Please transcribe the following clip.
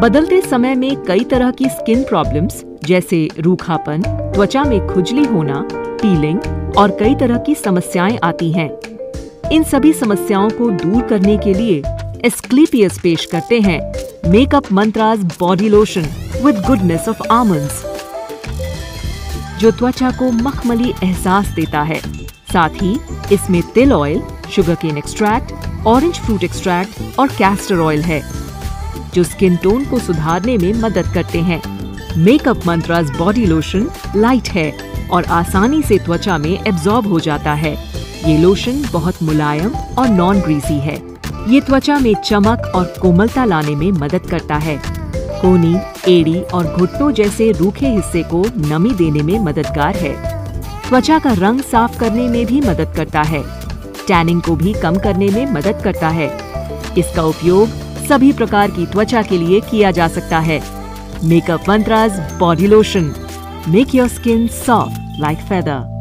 बदलते समय में कई तरह की स्किन प्रॉब्लम्स जैसे रूखापन, त्वचा में खुजली होना पीलिंग और कई तरह की समस्याएँ आती हैं। इन सभी समस्याओं को दूर करने के लिए एस्क्लीपियस पेश करते हैं makeup mantras body lotion with goodness of almonds जो त्वचा को मखमली एहसास देता है। साथ ही इसमें तिल oil sugar cane extract orange fruit extract और कैस्टर ऑयल है। जो स्किन टोन को सुधारने में मदद करते हैं। Makeup mantras body lotion light है और आसानी से त्वचा में एब्जॉर्ब हो जाता है। ये लोशन बहुत मुलायम और नॉन ग्रीसी है। ये त्वचा में चमक और कोमलता लाने में मदद करता है। कोनी, एड़ी और घुटनों जैसे रूखे हिस्से को नमी देने में मददगार है। त्वचा का रंग साफ़ करने में भी मदद करता है। टैनिंग को भी कम करने में मदद करता है। इसका उपयोग सभी प्रकार की त्वचा के लिए किया जा सकता है। Makeup mantras body lotion make your skin soft like feather